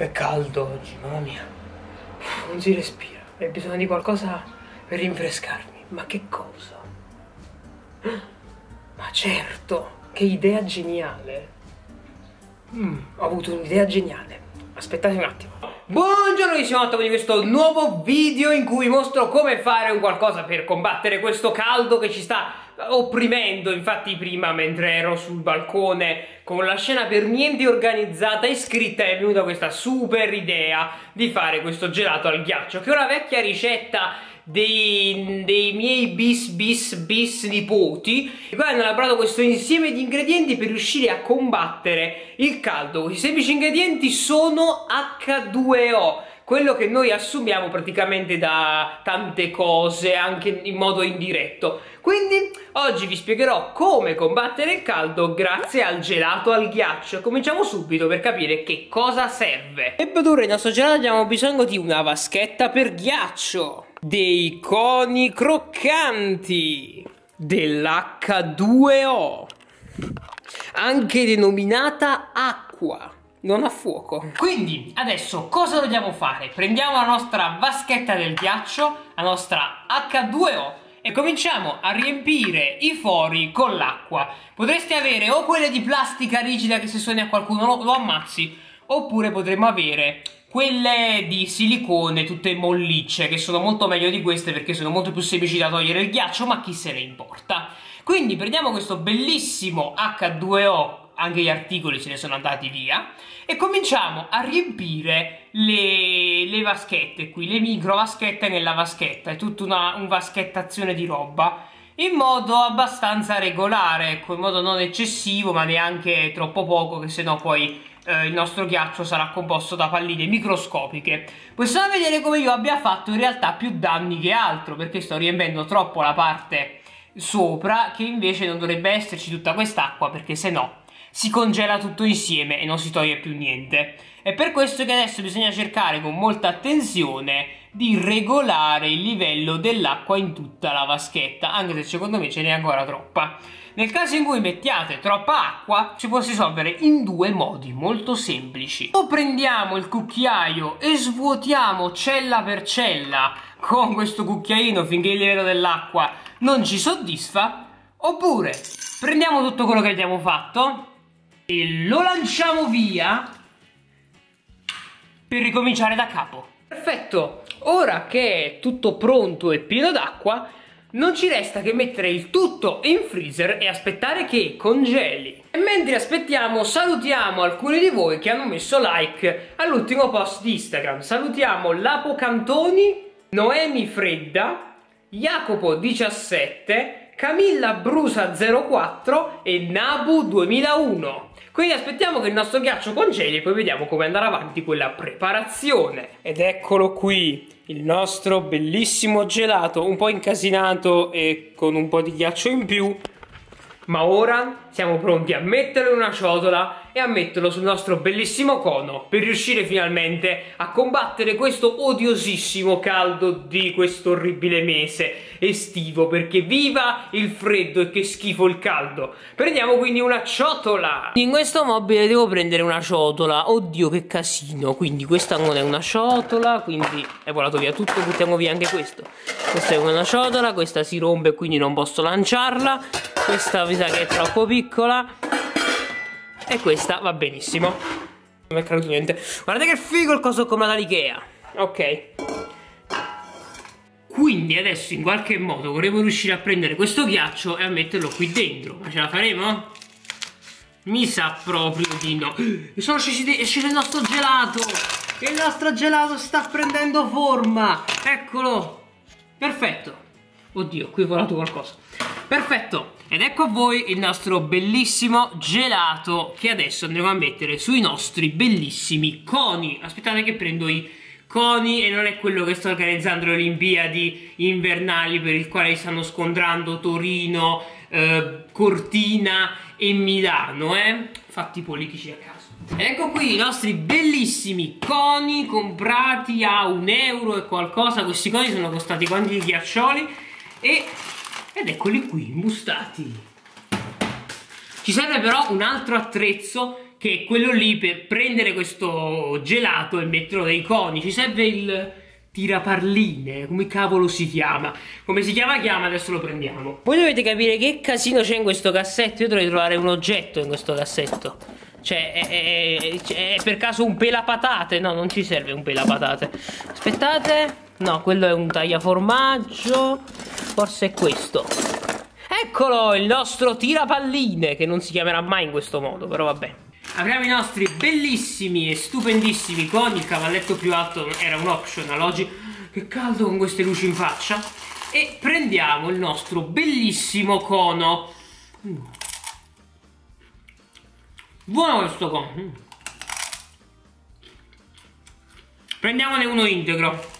Che caldo oggi, mamma mia. Non si respira. Hai bisogno di qualcosa per rinfrescarmi. Ma che cosa? Ma certo, che idea geniale. Mm, ho avuto un'idea geniale. Aspettate un attimo. Buongiorno carissimo di questo nuovo video in cui mostro come fare un qualcosa per combattere questo caldo che ci sta opprimendo. Infatti prima mentre ero sul balcone con la scena per niente organizzata e scritta è venuta questa super idea di fare questo gelato al ghiaccio che è una vecchia ricetta dei, dei, miei bis bis bis nipoti i quali hanno elaborato questo insieme di ingredienti per riuscire a combattere il caldo. I semplici ingredienti sono H2O quello che noi assumiamo praticamente da tante cose anche in modo indiretto. Quindi oggi vi spiegherò come combattere il caldo grazie al gelato al ghiaccio. Cominciamo subito per capire che cosa serve. Per produrre il nostro gelato abbiamo bisogno di una vaschetta per ghiaccio dei coni croccanti dell'H2O anche denominata acqua non a fuoco. Quindi adesso cosa dobbiamo fare? Prendiamo la nostra vaschetta del ghiaccio, la nostra H2O e cominciamo a riempire i fori con l'acqua. Potreste avere o quelle di plastica rigida che se suoni a qualcuno lo, lo ammazzi, oppure potremmo avere quelle di silicone tutte mollicce che sono molto meglio di queste perché sono molto più semplici da togliere il ghiaccio ma chi se ne importa? Quindi prendiamo questo bellissimo H2O anche gli articoli se ne sono andati via e cominciamo a riempire le, le vaschette qui, le micro vaschette nella vaschetta, è tutta una un vaschettazione di roba in modo abbastanza regolare, ecco, in modo non eccessivo ma neanche troppo poco che sennò poi eh, il nostro ghiaccio sarà composto da palline microscopiche. Possiamo vedere come io abbia fatto in realtà più danni che altro perché sto riempendo troppo la parte sopra che invece non dovrebbe esserci tutta quest'acqua perché se no si congela tutto insieme e non si toglie più niente. È per questo che adesso bisogna cercare con molta attenzione di regolare il livello dell'acqua in tutta la vaschetta, anche se secondo me ce n'è ancora troppa. Nel caso in cui mettiate troppa acqua, si può risolvere in due modi molto semplici. O prendiamo il cucchiaio e svuotiamo cella per cella con questo cucchiaino finché il livello dell'acqua non ci soddisfa, oppure prendiamo tutto quello che abbiamo fatto e lo lanciamo via per ricominciare da capo. Perfetto, ora che è tutto pronto e pieno d'acqua, non ci resta che mettere il tutto in freezer e aspettare che congeli. E mentre aspettiamo salutiamo alcuni di voi che hanno messo like all'ultimo post di Instagram. Salutiamo Lapo Cantoni, Noemi Fredda, Jacopo 17, Camilla Brusa 04 e Nabu 2001. Quindi aspettiamo che il nostro ghiaccio congeli e poi vediamo come andare avanti con la preparazione. Ed eccolo qui, il nostro bellissimo gelato, un po' incasinato e con un po' di ghiaccio in più. Ma ora siamo pronti a metterlo in una ciotola e a metterlo sul nostro bellissimo cono per riuscire finalmente a combattere questo odiosissimo caldo di questo orribile mese estivo perché viva il freddo e che schifo il caldo. Prendiamo quindi una ciotola. In questo mobile devo prendere una ciotola. Oddio che casino. Quindi questa non è una ciotola quindi è volato via tutto buttiamo via anche questo. Questa è una ciotola questa si rompe quindi non posso lanciarla questa mi sa che è troppo piccola. E questa va benissimo. Non è caduto niente. Guardate che figo il coso come dall'Ikea Ok. Quindi adesso in qualche modo vorremmo riuscire a prendere questo ghiaccio e a metterlo qui dentro. Ma ce la faremo? Mi sa proprio di no. E sono scesi esce il nostro gelato. Il nostro gelato sta prendendo forma. Eccolo. Perfetto. Oddio, qui è volato qualcosa Perfetto ed ecco a voi il nostro bellissimo gelato che adesso andremo a mettere sui nostri bellissimi coni. Aspettate che prendo i coni e non è quello che sto organizzando le Olimpiadi invernali per il quale stanno scontrando Torino, eh, Cortina e Milano, eh? Fatti politici a caso. Ed ecco qui i nostri bellissimi coni comprati a un euro e qualcosa. Questi coni sono costati quanti ghiaccioli e ed eccoli qui, imbustati. Ci serve però un altro attrezzo che è quello lì per prendere questo gelato e metterlo nei coni. Ci serve il tiraparline, come cavolo si chiama? Come si chiama chiama, adesso lo prendiamo. Voi dovete capire che casino c'è in questo cassetto, io dovrei trovare un oggetto in questo cassetto. Cioè, è, è, è, per caso un pelapatate? No, non ci serve un pelapatate. Aspettate. No, quello è un tagliaformaggio. Forse è questo. Eccolo, il nostro tirapalline, che non si chiamerà mai in questo modo, però vabbè. Apriamo i nostri bellissimi e stupendissimi coni. Il cavalletto più alto era un optional oggi. Che caldo con queste luci in faccia. E prendiamo il nostro bellissimo cono. Buono questo cono. Prendiamone uno integro.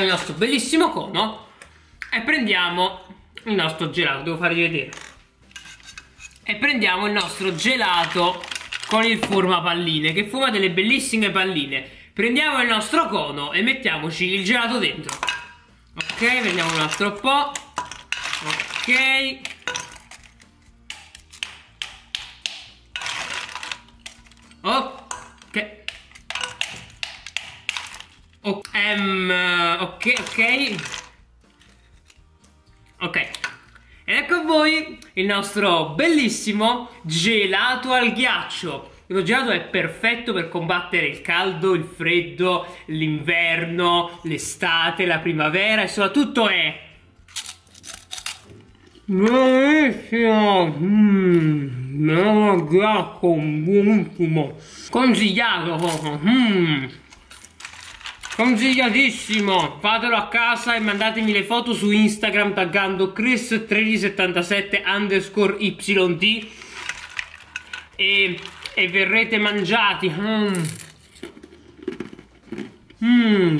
Il nostro bellissimo cono. E prendiamo il nostro gelato. Devo farvi vedere. E prendiamo il nostro gelato con il forma palline che fuma delle bellissime palline. Prendiamo il nostro cono e mettiamoci il gelato dentro. Ok prendiamo un altro po' ok. Ok. Oh, um, ok ok. Ok. Ed ecco a voi il nostro bellissimo gelato al ghiaccio. Il gelato è perfetto per combattere il caldo, il freddo, l'inverno, l'estate, la primavera e soprattutto è buonissimo. Mmm ghiaccio buonissimo consigliato mmm Consigliatissimo, fatelo a casa e mandatemi le foto su Instagram taggando Chris1377 underscore YT e, e verrete mangiati. Mm. Mm.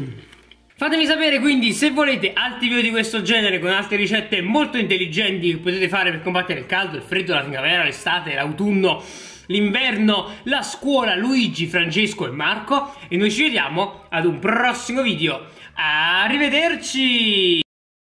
Fatemi sapere quindi se volete altri video di questo genere con altre ricette molto intelligenti che potete fare per combattere il caldo, il freddo, la primavera, l'estate, l'autunno l'inverno, la scuola Luigi, Francesco e Marco e noi ci vediamo ad un prossimo video. Arrivederci!